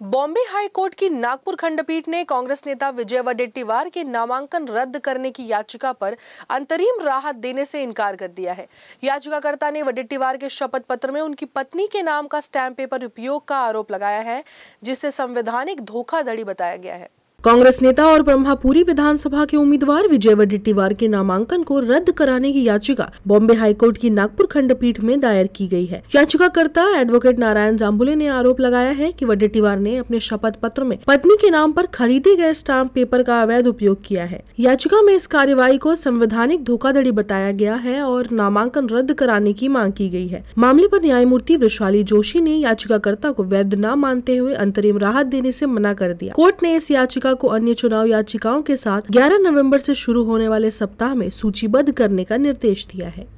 Bombay high court की नागपुर खंडपीठ ने कांग्रेस नेता विजय वडेट्टीवार के नामांकन रद्द करने की याचिका पर अंतरिम राहत देने से इनकार कर दिया है। याचिकाकर्ता ने वडेट्टीवार के शपथ पत्र में उनकी पत्नी के नाम का स्टैंप पेपर उपयोग का आरोप लगाया है जिसे संवैधानिक धोखाधड़ी बताया गया है। कांग्रेस नेता और ब्रह्मापुरी विधानसभा के उम्मीदवार विजय वडेट्टीवार के नामांकन को रद्द कराने की याचिका बॉम्बे हाईकोर्ट की नागपुर खंडपीठ में दायर की गई है। याचिकाकर्ता एडवोकेट नारायण जाम्बुले ने आरोप लगाया है कि वडेट्टीवार ने अपने शपथ पत्र में पत्नी के नाम पर खरीदे गए स्टाम्प पेपर का अवैध उपयोग किया है। याचिका में इस कार्यवाही को संवैधानिक धोखाधड़ी बताया गया है और नामांकन रद्द कराने की मांग की गई है। मामले आरोप न्यायमूर्ति वैशाली जोशी ने याचिकाकर्ता को वैध न मानते हुए अंतरिम राहत देने ऐसी मना कर दिया। कोर्ट ने इस याचिका याचिका को अन्य चुनाव याचिकाओं के साथ 11 नवंबर से शुरू होने वाले सप्ताह में सूचीबद्ध करने का निर्देश दिया है।